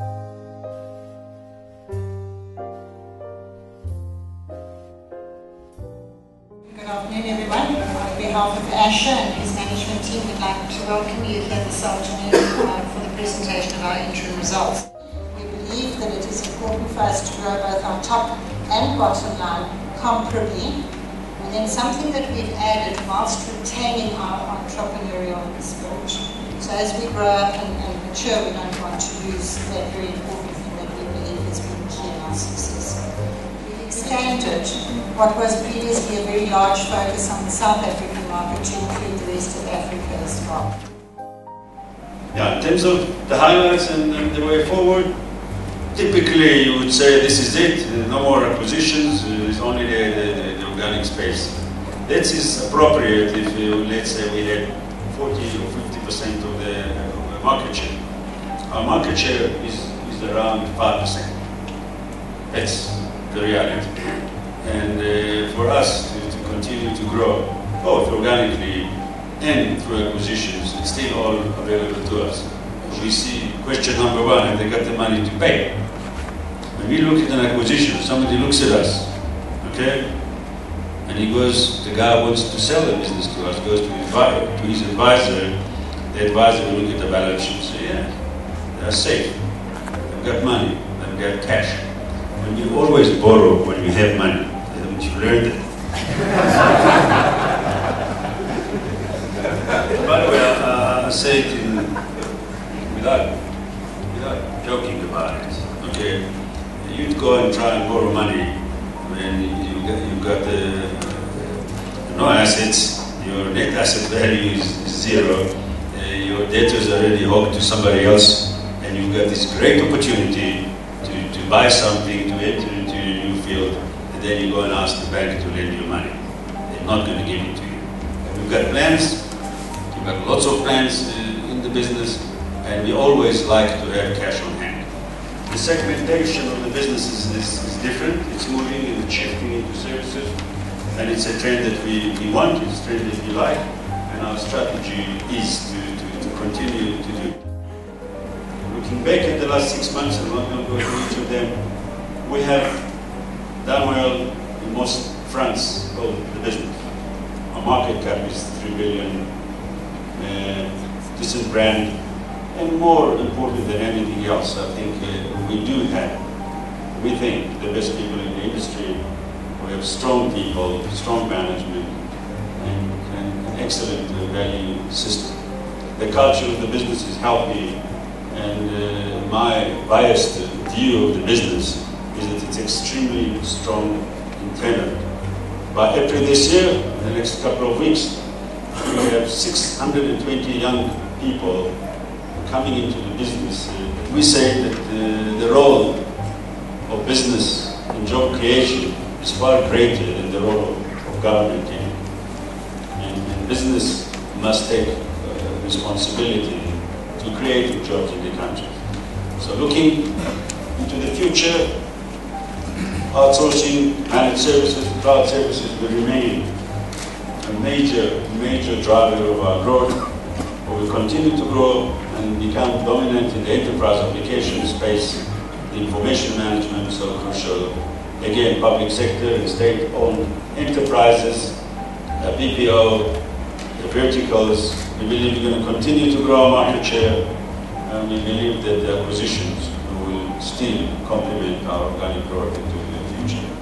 Good afternoon, everyone. On behalf of Asher and his management team, we'd like to welcome you here this afternoon uh, for the presentation of our interim results. We believe that it is important for us to grow both our top and bottom line comparably, and then something that we've added whilst retaining our entrepreneurial spirit. So as we grow up and, and mature, we don't want to lose that very important thing that we believe has been key in our success. We've expanded what was previously a very large focus on the South African market to include the rest of Africa as well. Yeah, in terms of the highlights and, and the way forward, typically you would say this is it, uh, no more acquisitions, uh, it's only the, the, the organic space. That is appropriate if you, let's say we had 40 or 50 percent of the market share. Our market share is, is around 5 percent. That's the reality. And uh, for us to, to continue to grow, both organically and through acquisitions, it's still all available to us. We see question number one, have they got the money to pay? When we look at an acquisition, somebody looks at us, okay? And he goes, the guy wants to sell the business to us, goes to his advisor, the advisor will look at the balance sheet and say, yeah, they're safe, they've got money, they've got cash. And you always borrow when you have money, haven't you learned that? By the way, uh, I say it in, without, without joking about it. Okay, you'd go and try and borrow money when you got, you got uh, no assets, your net asset value is zero, uh, your debtors are already hooked to somebody else, and you've got this great opportunity to, to buy something, to enter into a new field, and then you go and ask the bank to lend you money. They're not going to give it to you. We've got plans, we've got lots of plans uh, in the business, and we always like to have cash on hand. The segmentation of the businesses is, is different. It's moving and it's shifting into services, and it's a trend that we, we want, it's a trend that we like, and our strategy is to, to, to continue to do. Back at the last six months, I'm not going to go through each of them, we have done well in most fronts of the business. Our market cap is 3 billion, uh, decent brand, and more important than anything else, I think uh, we do have, we think, the best people in the industry. We have strong people, strong management, and, and an excellent uh, value system. The culture of the business is healthy, and uh, my biased view of the business is that it's extremely strong in tenor. By April this year, in the next couple of weeks, we have 620 young people coming into the business. Uh, we say that uh, the role of business in job creation is far greater than the role of government. And, and business must take uh, responsibility to create jobs in the country. So looking into the future, outsourcing, managed services, cloud services will remain a major, major driver of our growth. We will continue to grow and become dominant in the enterprise application space. The information management so crucial. Again, public sector and state-owned enterprises, BPO, the verticals. We believe we're going to continue to grow our market share, and we believe that the acquisitions will still complement our organic growth into the future.